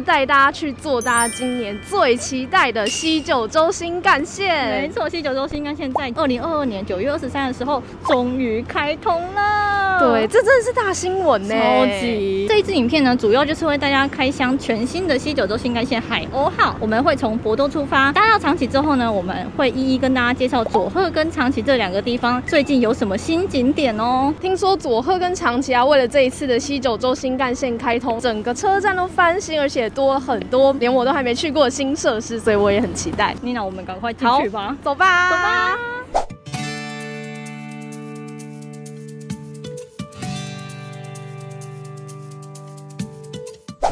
带大家去坐大家今年最期待的西九州新干线。没错，西九州新干线在二零二二年九月二十三的时候终于开通了。对，这真的是大新闻呢，超级。这一支影片呢，主要就是为大家开箱全新的西九州新干线海鸥号。我们会从博多出发，搭到长崎之后呢，我们会一一跟大家介绍佐贺跟长崎这两个地方最近有什么新景点哦。听说佐贺跟长崎啊，为了这一次的西九州新干线开通，整个车站都翻新，而且多了很多连我都还没去过的新设施，所以我也很期待。妮娜，我们赶快进去吧，走吧，走吧。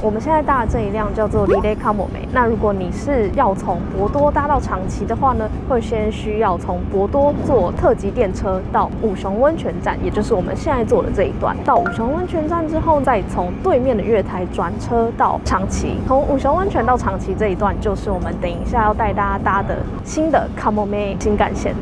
我们现在搭的这一辆叫做 Lily c o m o 那如果你是要从博多搭到长崎的话呢，会先需要从博多坐特急电车到五熊温泉站，也就是我们现在坐的这一段。到五熊温泉站之后，再从对面的月台转车到长崎。从五熊温泉到长崎这一段，就是我们等一下要带大家搭的新的 c o m o 新干线。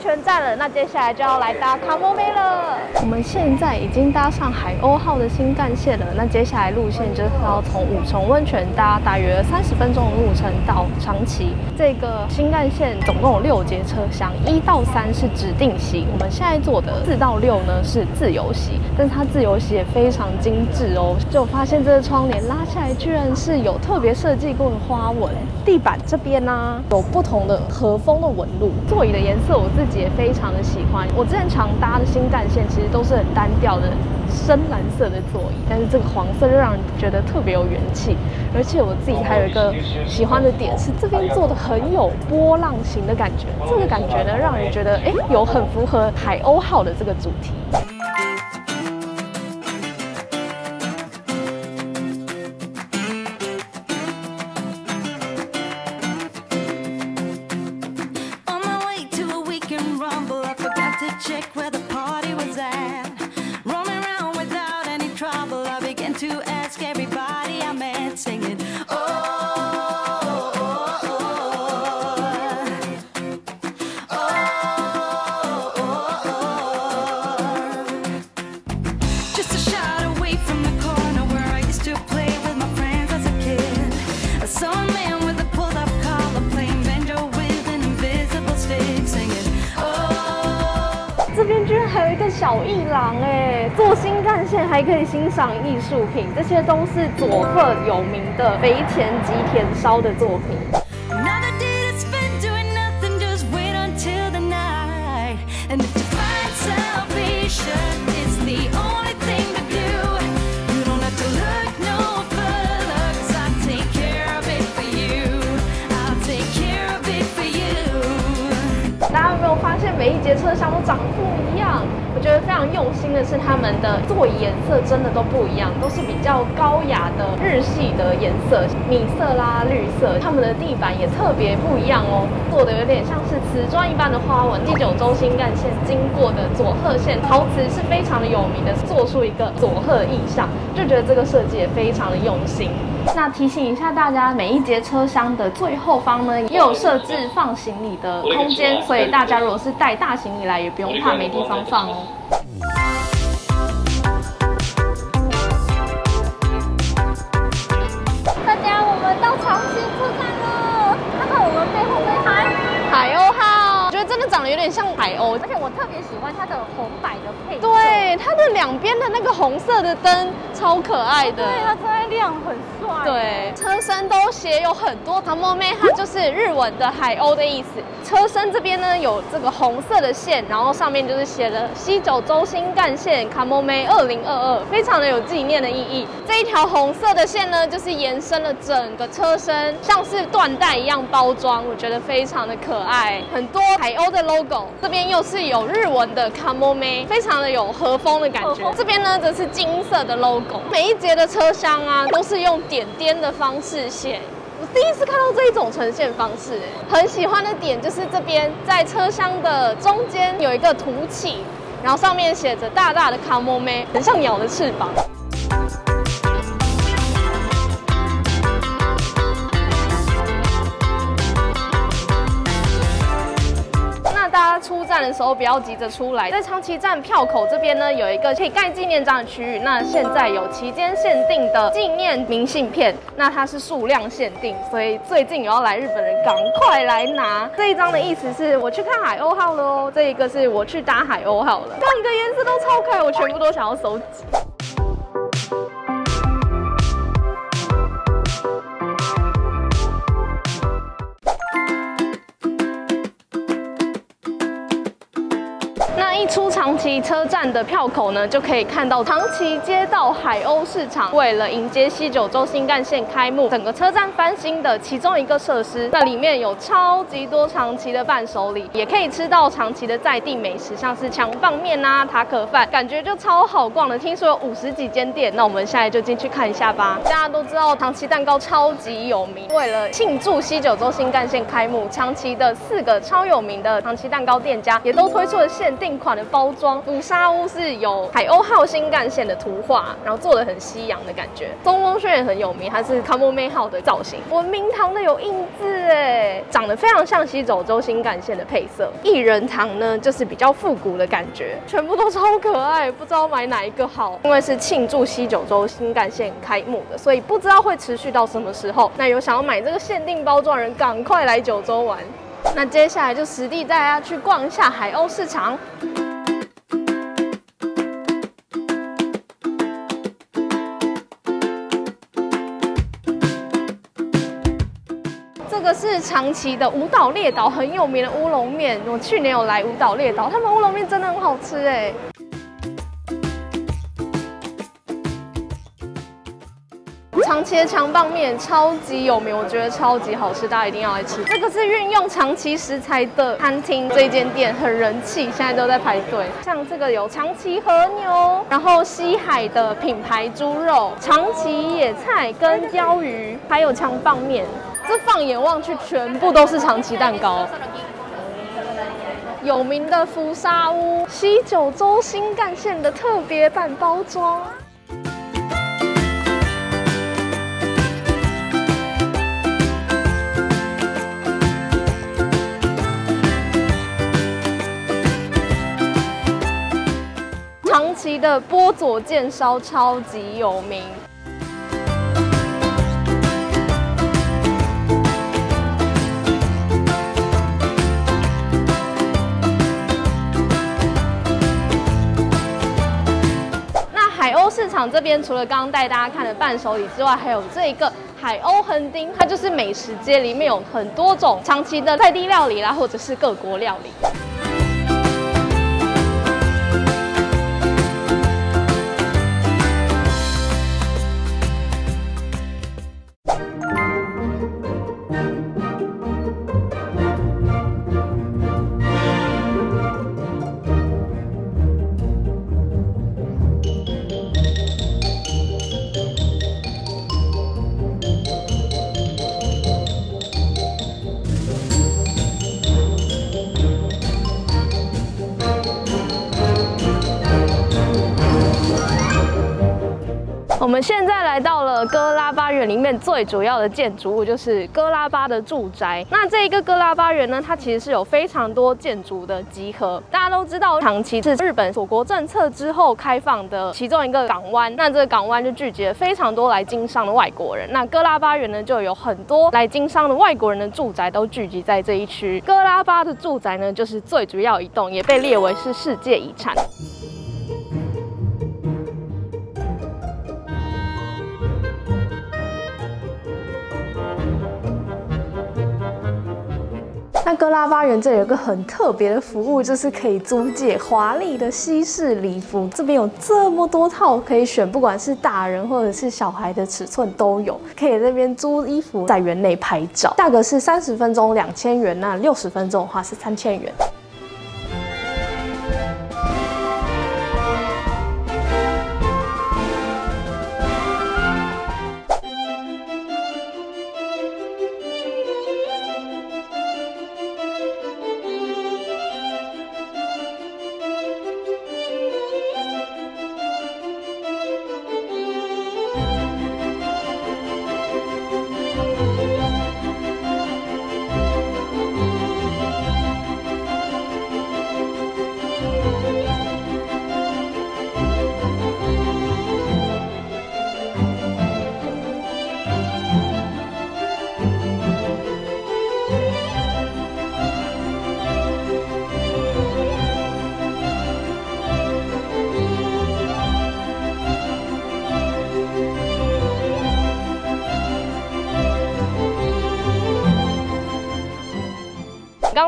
全站了，那接下来就要来搭卡莫梅了。我们现在已经搭上海鸥号的新干线了，那接下来路线就是要从五重温泉搭大约三十分钟的路程到长崎。这个新干线总共有六节车厢，一到三是指定席，我们现在坐的四到六呢是自由席，但是它自由席也非常精致哦。就发现这个窗帘拉下来，居然是有特别设计过的花纹。地板这边呢有不同的和风的纹路，座椅的。颜色我自己也非常的喜欢。我之前常搭的新干线其实都是很单调的深蓝色的座椅，但是这个黄色就让人觉得特别有元气。而且我自己还有一个喜欢的点是这边做的很有波浪形的感觉，这个感觉呢让人觉得哎有很符合海鸥号的这个主题。小艺廊哎，坐新干线还可以欣赏艺术品，这些都是佐贺有名的肥田吉田烧的作品。每一节车厢都长不一样？我觉得非常用心的是，他们的座椅颜色真的都不一样，都是比较高雅的日系的颜色，米色啦、绿色。他们的地板也特别不一样哦，做的有点像是瓷砖一般的花纹。第九州新干线经过的佐贺县陶瓷是非常的有名的，做出一个佐贺意象，就觉得这个设计也非常的用心。那提醒一下大家，每一节车厢的最后方呢，也有设置放行李的空间，所以大家如果是带大行李来，也不用怕没地方放哦。大家，我们到长崎车站了，看看我们背后这台海鸥号，我觉得真的长得有点像海鸥，而且我特别喜欢它的红白的配色，对，它的两边的那个红色的灯超可爱的，对，它在亮很帅。对，车身都写有很多 k a m o m e 它就是日文的海鸥的意思。车身这边呢有这个红色的线，然后上面就是写了西九州新干线 k a m o m e 二零二二，非常的有纪念的意义。这一条红色的线呢，就是延伸了整个车身，像是缎带一样包装，我觉得非常的可爱。很多海鸥的 logo，这边又是有日文的 k a m o m e 非常的有和风的感觉。这边呢则是金色的 logo，每一节的车厢啊都是用点。点的方式写，我第一次看到这一种呈现方式，很喜欢的点就是这边在车厢的中间有一个凸起，然后上面写着大大的卡莫梅，很像鸟的翅膀。站的时候不要急着出来，在长崎站票口这边呢，有一个可以盖纪念章的区域。那现在有期间限定的纪念明信片，那它是数量限定，所以最近有要来日本人赶快来拿这一张的意思是我去看海鸥号了哦，这一个是我去搭海鸥号了，每个颜色都超可爱，我全部都想要收集。的票口呢，就可以看到长崎街道海鸥市场。为了迎接西九州新干线开幕，整个车站翻新的其中一个设施，那里面有超级多长崎的伴手礼，也可以吃到长崎的在地美食，像是强棒面啊、塔可饭，感觉就超好逛的。听说有五十几间店，那我们现在就进去看一下吧。大家都知道长崎蛋糕超级有名，为了庆祝西九州新干线开幕，长崎的四个超有名的长崎蛋糕店家也都推出了限定款的。包装五沙屋都是有海鸥号新干线的图画，然后做的很西洋的感觉。中宫轩也很有名，它是卡莫梅号的造型。文明堂的有印字哎，长得非常像西九州新干线的配色。艺人堂呢，就是比较复古的感觉，全部都超可爱，不知道买哪一个好。因为是庆祝西九州新干线开幕的，所以不知道会持续到什么时候。那有想要买这个限定包装人，赶快来九州玩。那接下来就实地带大家去逛一下海鸥市场。是长崎的舞蹈列岛很有名的乌龙面，我去年有来舞蹈列岛，他们乌龙面真的很好吃哎。长崎的强棒面超级有名，我觉得超级好吃，大家一定要来吃。这个是运用长崎食材的餐厅，这间店很人气，现在都在排队。像这个有长崎和牛，然后西海的品牌猪肉，长崎野菜跟鲷鱼，还有强棒面。这放眼望去，全部都是长崎蛋糕。有名的福沙屋，西九州新干线的特别版包装。长崎的波佐见烧超级有名。市场这边除了刚刚带大家看的伴手礼之外，还有这一个海鸥横丁，它就是美食街，里面有很多种长期的在地料理啦，或者是各国料理。最主要的建筑物，就是哥拉巴的住宅。那这一个哥拉巴园呢，它其实是有非常多建筑的集合。大家都知道，长崎是日本锁国政策之后开放的其中一个港湾。那这个港湾就聚集了非常多来经商的外国人。那哥拉巴园呢，就有很多来经商的外国人的住宅都聚集在这一区。哥拉巴的住宅呢，就是最主要一栋，也被列为是世界遗产。那哥拉巴园这里有个很特别的服务，就是可以租借华丽的西式礼服。这边有这么多套可以选，不管是大人或者是小孩的尺寸都有。可以这边租衣服，在园内拍照，价格是三十分钟两千元，那六十分钟的话是三千元。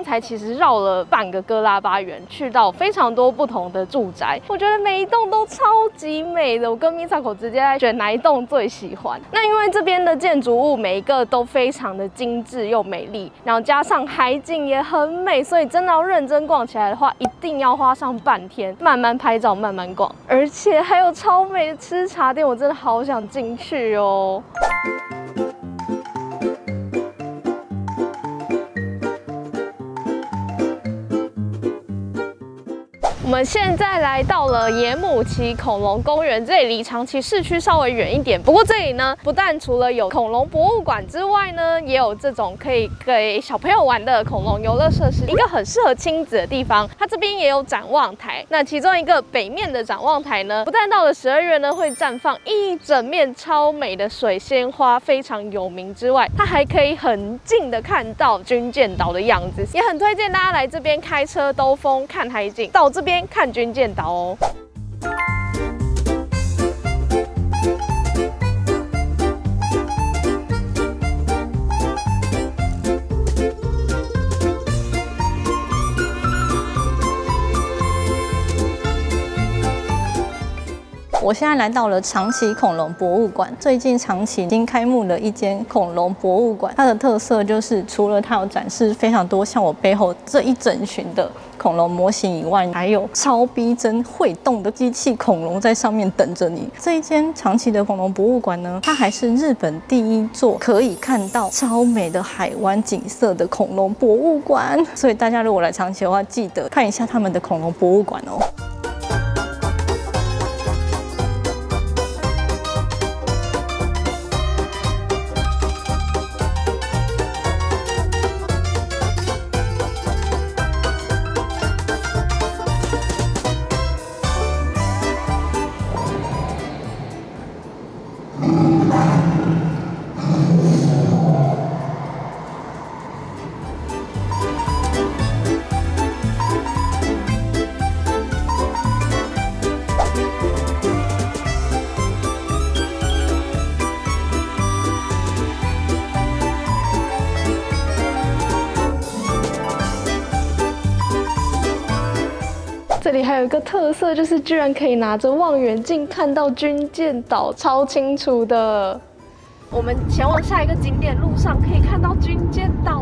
刚才其实绕了半个哥拉巴园，去到非常多不同的住宅，我觉得每一栋都超级美的。我跟 Misako 直接在选哪一栋最喜欢。那因为这边的建筑物每一个都非常的精致又美丽，然后加上海景也很美，所以真的要认真逛起来的话，一定要花上半天，慢慢拍照，慢慢逛。而且还有超美的吃茶店，我真的好想进去哦。我们现在来到了野姆奇恐龙公园，这里离长崎市区稍微远一点。不过这里呢，不但除了有恐龙博物馆之外呢，也有这种可以给小朋友玩的恐龙游乐设施，一个很适合亲子的地方。它这边也有展望台，那其中一个北面的展望台呢，不但到了十二月呢会绽放一整面超美的水仙花，非常有名之外，它还可以很近的看到军舰岛的样子，也很推荐大家来这边开车兜风看海景。到这边。看军舰岛哦。我现在来到了长崎恐龙博物馆。最近长崎已经开幕了一间恐龙博物馆，它的特色就是除了它有展示非常多像我背后这一整群的恐龙模型以外，还有超逼真会动的机器恐龙在上面等着你。这一间长崎的恐龙博物馆呢，它还是日本第一座可以看到超美的海湾景色的恐龙博物馆。所以大家如果来长崎的话，记得看一下他们的恐龙博物馆哦。还有一个特色，就是居然可以拿着望远镜看到军舰岛，超清楚的。我们前往下一个景点路上可以看到军舰岛，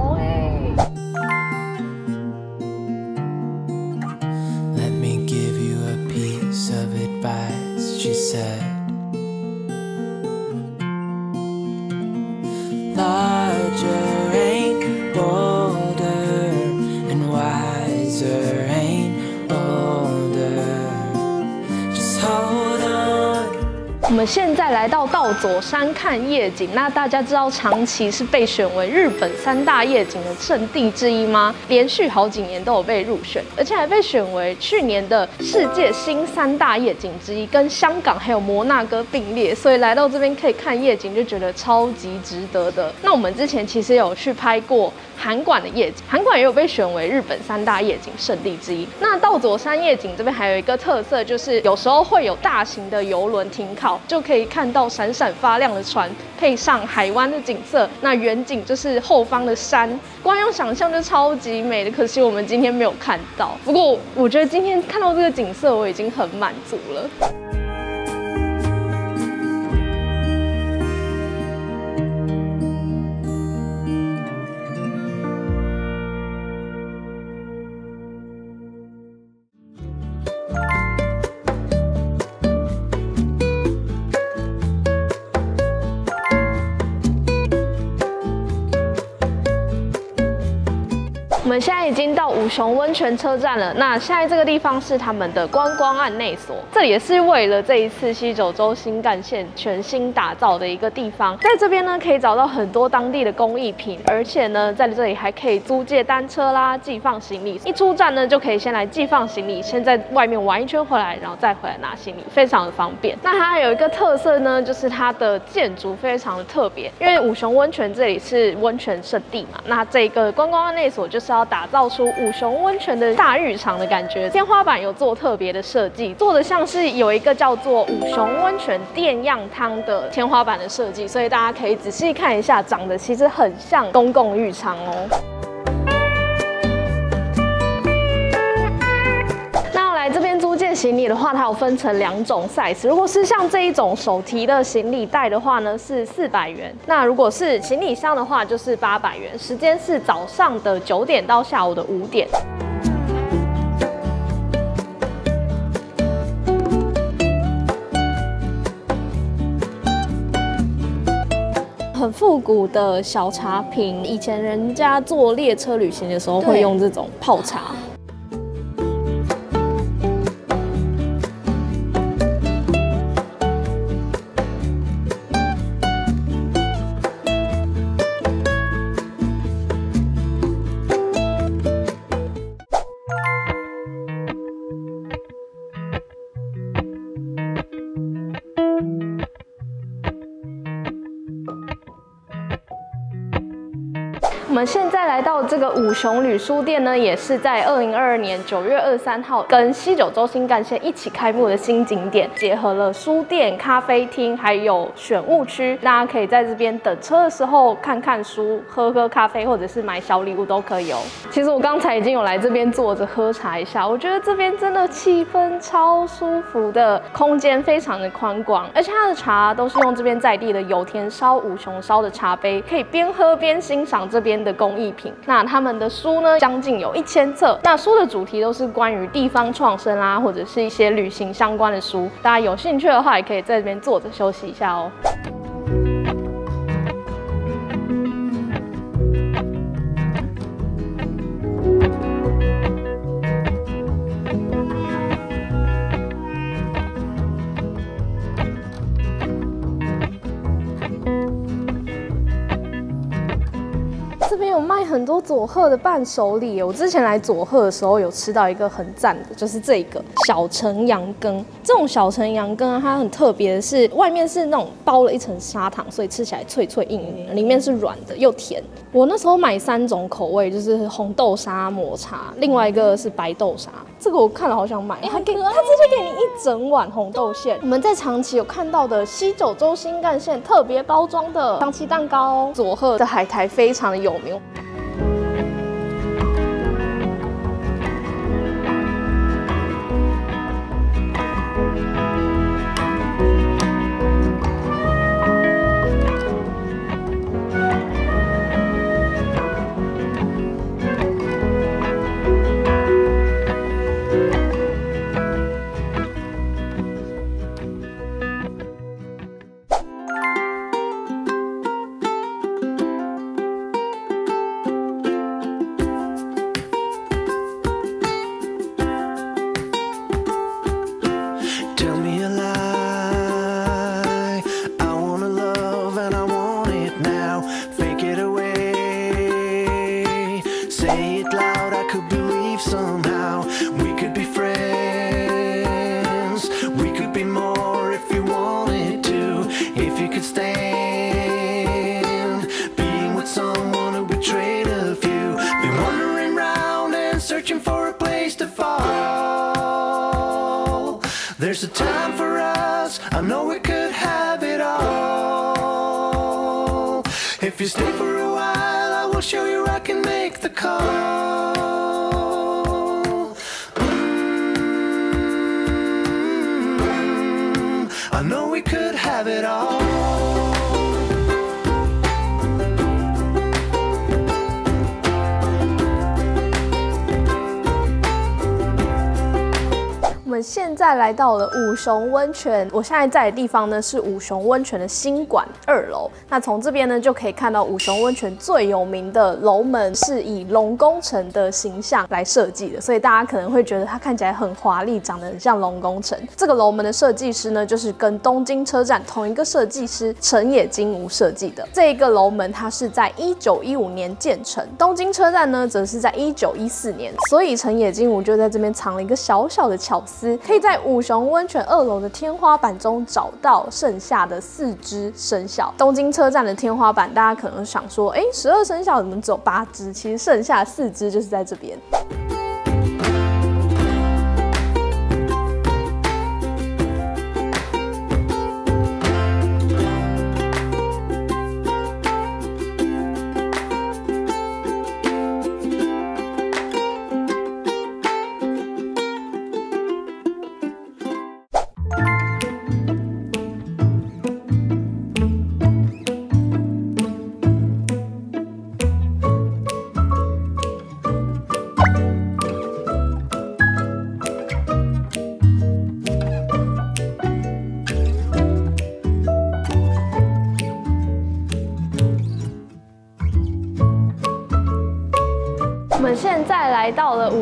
到佐山看夜景。那大家知道长崎是被选为日本三大夜景的圣地之一吗？连续好几年都有被入选，而且还被选为去年的世界新三大夜景之一，跟香港还有摩纳哥并列。所以来到这边可以看夜景，就觉得超级值得的。那我们之前其实有去拍过函馆的夜景，函馆也有被选为日本三大夜景圣地之一。那到佐山夜景这边还有一个特色，就是有时候会有大型的游轮停靠，就可以看到闪闪闪发亮的船，配上海湾的景色。那远景就是后方的山，光用想象就超级美的。可惜我们今天没有看到。不过我觉得今天看到这个景色，我已经很满足了。五熊温泉车站了。那现在这个地方是他们的观光案内所，这也是为了这一次西九州新干线全新打造的一个地方。在这边呢，可以找到很多当地的工艺品，而且呢，在这里还可以租借单车啦，寄放行李。一出站呢，就可以先来寄放行李，先在外面玩一圈回来，然后再回来拿行李，非常的方便。那它有一个特色呢，就是它的建筑非常的特别，因为五雄温泉这里是温泉圣地嘛，那这个观光案内所就是要。打造出五熊温泉的大浴场的感觉，天花板有做特别的设计，做的像是有一个叫做五熊温泉电样汤的天花板的设计，所以大家可以仔细看一下，长得其实很像公共浴场哦。行李的话，它有分成两种 size。如果是像这一种手提的行李袋的话呢，是四百元。那如果是行李箱的话，就是八百元。时间是早上的九点到下午的五点。很复古的小茶瓶，以前人家坐列车旅行的时候会用这种泡茶。来到这个五雄旅书店呢，也是在二零二二年九月二十三号跟西九州新干线一起开幕的新景点，结合了书店、咖啡厅，还有选物区，大家可以在这边等车的时候看看书、喝喝咖啡，或者是买小礼物都可以哦。其实我刚才已经有来这边坐着喝茶一下，我觉得这边真的气氛超舒服的，空间非常的宽广，而且它的茶都是用这边在地的油田烧、五雄烧的茶杯，可以边喝边欣赏这边。的工艺品，那他们的书呢，将近有一千册。那书的主题都是关于地方创生啦，或者是一些旅行相关的书。大家有兴趣的话，也可以在这边坐着休息一下哦。很多佐贺的伴手礼，我之前来佐贺的时候有吃到一个很赞的，就是这个小城羊羹。这种小城羊羹它很特别的是，外面是那种包了一层砂糖，所以吃起来脆脆硬硬，里面是软的又甜。我那时候买三种口味，就是红豆沙抹茶，另外一个是白豆沙。这个我看了好想买，他给他直接给你一整碗红豆馅。我们在长崎有看到的西九州新干线特别包装的长崎蛋糕，佐贺的海苔非常的有。somehow. We could be friends. We could be more if you wanted to. If you could stand being with someone who betrayed a few. Been wandering round and searching for a place to fall. There's a time for us. I know 现在来到了五雄温泉，我现在在的地方呢是五雄温泉的新馆二楼。那从这边呢就可以看到五雄温泉最有名的楼门是以龙宫城的形象来设计的，所以大家可能会觉得它看起来很华丽，长得很像龙宫城。这个楼门的设计师呢就是跟东京车站同一个设计师成野金吾设计的。这一个楼门它是在一九一五年建成，东京车站呢则是在一九一四年，所以成野金吾就在这边藏了一个小小的巧思。可以在五雄温泉二楼的天花板中找到剩下的四只生肖。东京车站的天花板，大家可能想说，哎，十二生肖怎么只有八只？其实剩下四只就是在这边。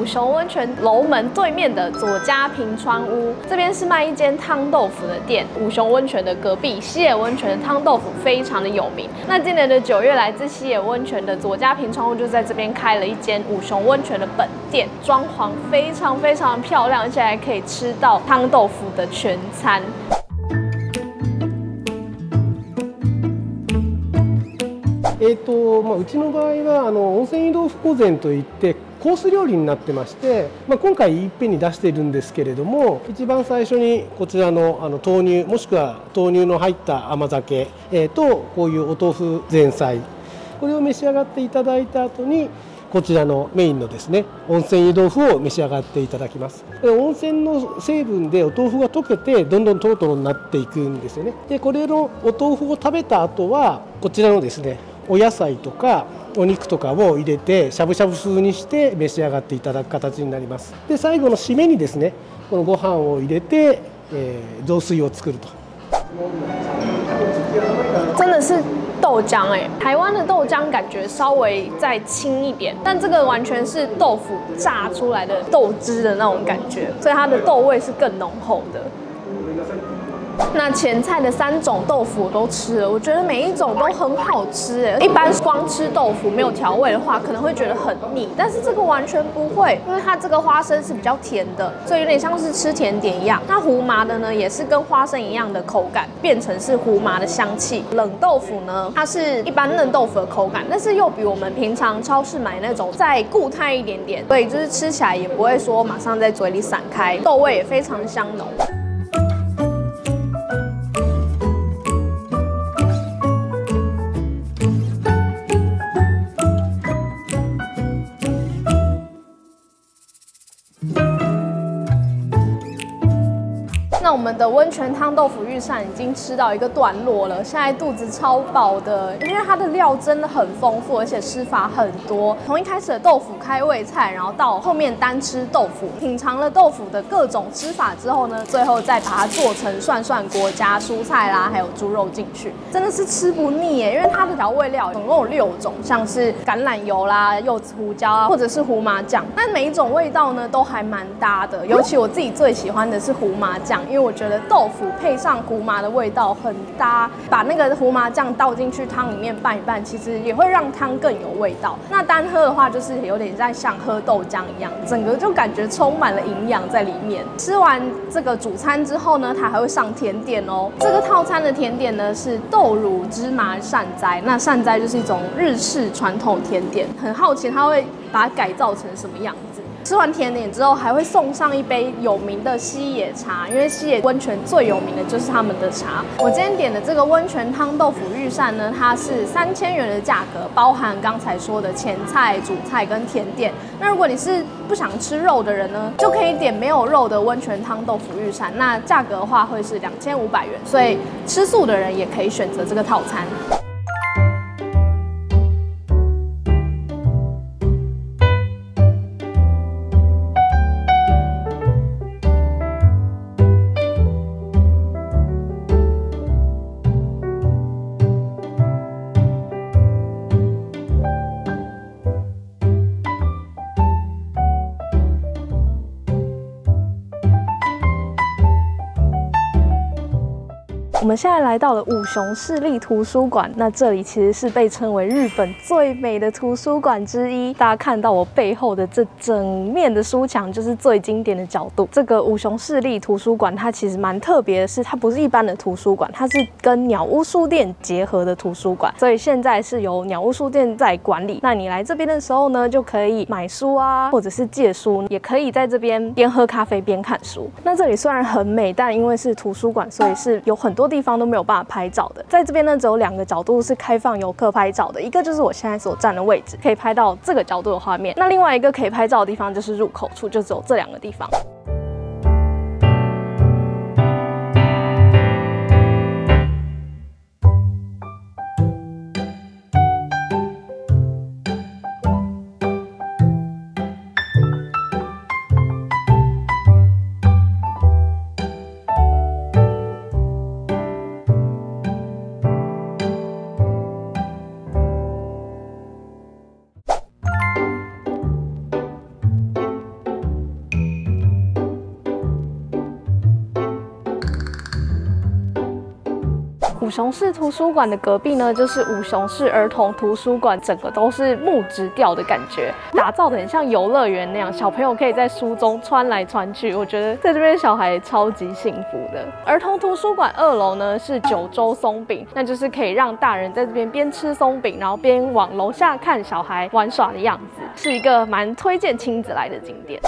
雄温泉楼门对面的左家平川屋，这边是卖一间汤豆腐的店。五雄温泉的隔壁西野温泉的汤豆腐非常的有名。那今年的九月，来自西野温泉的左家平川屋就在这边开了一间五雄温泉的本店，装潢非常非常漂亮，而且还可以吃到汤豆腐的全餐。えーとまあ、うちの場合はあの温泉移動福膳といってコース料理になってまして、まあ、今回いっぺんに出しているんですけれども一番最初にこちらのあの豆乳もしくは豆乳の入った甘酒、えー、とこういうお豆腐前菜これを召し上がっていただいた後にこちらのメインのですね温泉湯豆腐を召し上がっていただきます。温泉の成分でお豆腐が溶けてどんどんトロトロになっていくんですよね。でこれのお豆腐を食べた後はこちらのですねお野菜とかお肉とかを入れてしゃぶしゃぶ風にして召し上がっていただく形になります。で最後の締めにですねこのご飯を入れて、えー、雑炊を作ると。真的是豆浆哎，台湾的豆浆感觉稍微再轻一点，但这个完全是豆腐榨出来的豆汁的那种感觉，所以它的豆味是更浓厚的。那前菜的三种豆腐我都吃了，我觉得每一种都很好吃哎。一般光吃豆腐没有调味的话，可能会觉得很腻，但是这个完全不会，因为它这个花生是比较甜的，所以有点像是吃甜点一样。那胡麻的呢，也是跟花生一样的口感，变成是胡麻的香气。冷豆腐呢，它是一般嫩豆腐的口感，但是又比我们平常超市买那种再固态一点点，所以就是吃起来也不会说马上在嘴里散开，豆味也非常香浓。的温泉汤豆腐御膳已经吃到一个段落了，现在肚子超饱的，因为它的料真的很丰富，而且吃法很多。从一开始的豆腐开胃菜，然后到后面单吃豆腐，品尝了豆腐的各种吃法之后呢，最后再把它做成涮涮锅，加蔬菜啦，还有猪肉进去，真的是吃不腻耶。因为它的调味料总共有六种，像是橄榄油啦、柚子胡椒啊，或者是胡麻酱，但每一种味道呢都还蛮搭的。尤其我自己最喜欢的是胡麻酱，因为我觉得豆腐配上胡麻的味道很搭，把那个胡麻酱倒进去汤里面拌一拌，其实也会让汤更有味道。那单喝的话，就是有点在像喝豆浆一样，整个就感觉充满了营养在里面。吃完这个主餐之后呢，它还会上甜点哦。这个套餐的甜点呢是豆乳芝麻善哉，那善哉就是一种日式传统甜点，很好奇它会把它改造成什么样。吃完甜点之后，还会送上一杯有名的西野茶，因为西野温泉最有名的就是他们的茶。我今天点的这个温泉汤豆腐御膳呢，它是三千元的价格，包含刚才说的前菜、主菜跟甜点。那如果你是不想吃肉的人呢，就可以点没有肉的温泉汤豆腐御膳，那价格的话会是两千五百元。所以吃素的人也可以选择这个套餐。我们现在来到了五雄市立图书馆，那这里其实是被称为日本最美的图书馆之一。大家看到我背后的这整面的书墙，就是最经典的角度。这个五雄市立图书馆它其实蛮特别的，是它不是一般的图书馆，它是跟鸟屋书店结合的图书馆，所以现在是由鸟屋书店在管理。那你来这边的时候呢，就可以买书啊，或者是借书，也可以在这边边喝咖啡边看书。那这里虽然很美，但因为是图书馆，所以是有很多地地方都没有办法拍照的。在这边呢，只有两个角度是开放游客拍照的，一个就是我现在所站的位置，可以拍到这个角度的画面。那另外一个可以拍照的地方就是入口处，就只有这两个地方。五雄市图书馆的隔壁呢，就是五雄市儿童图书馆，整个都是木质调的感觉，打造的很像游乐园那样，小朋友可以在书中穿来穿去。我觉得在这边小孩超级幸福的。儿童图书馆二楼呢是九州松饼，那就是可以让大人在这边边吃松饼，然后边往楼下看小孩玩耍的样子，是一个蛮推荐亲子来的景点。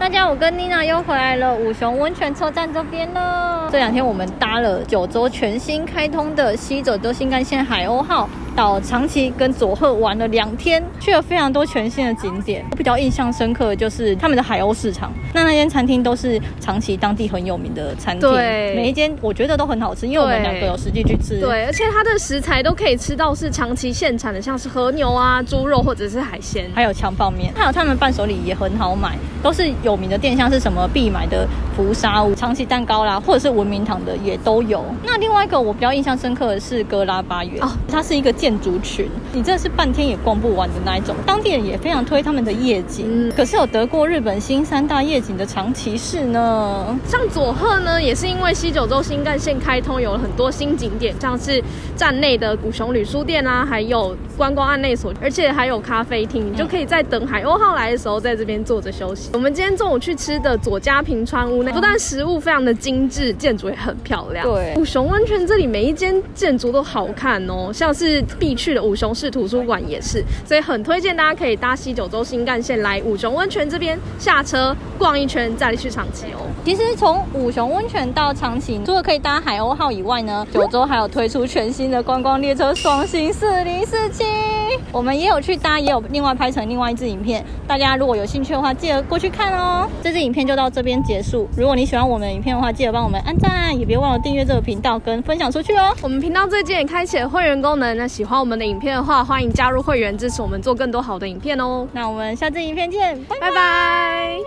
大家，我跟妮娜又回来了五雄温泉车站这边了。这两天我们搭了九州全新开通的西九州新干线海鸥号。到长崎跟佐贺玩了两天，去了非常多全新的景点。我比较印象深刻的就是他们的海鸥市场，那那间餐厅都是长崎当地很有名的餐厅，对，每一间我觉得都很好吃，因为我们两个有实际去吃。对，而且它的食材都可以吃到是长崎现产的，像是和牛啊、猪肉或者是海鲜，还有强泡面，还有他们伴手礼也很好买，都是有名的店，像是什么必买的福沙屋、长崎蛋糕啦，或者是文明堂的也都有。那另外一个我比较印象深刻的是哥拉巴园，哦，它是一个。建筑群，你真的是半天也逛不完的那一种。当地人也非常推他们的夜景，嗯，可是有得过日本新三大夜景的长崎市呢。像佐贺呢，也是因为西九州新干线开通，有了很多新景点，像是站内的古熊旅书店啊，还有观光案内所，而且还有咖啡厅，你就可以在等海鸥号来的时候，在这边坐着休息。我们今天中午去吃的左家平川屋，那不但食物非常的精致，建筑也很漂亮。对，五熊温泉这里每一间建筑都好看哦，像是。必去的五雄市图书馆也是，所以很推荐大家可以搭西九州新干线来五雄温泉这边下车逛一圈，再去长崎哦。其实从五雄温泉到长崎，除了可以搭海鸥号以外呢，九州还有推出全新的观光列车双星四零四七，我们也有去搭，也有另外拍成另外一支影片。大家如果有兴趣的话，记得过去看哦。这支影片就到这边结束。如果你喜欢我们的影片的话，记得帮我们按赞，也别忘了订阅这个频道跟分享出去哦。我们频道最近也开启了会员功能，那喜欢我们的影片的话，欢迎加入会员支持我们做更多好的影片哦。那我们下支影片见，拜拜。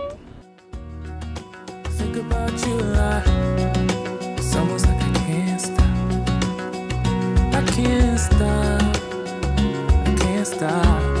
think about you a lot. It's almost like I can't stop. I can't stop. estar.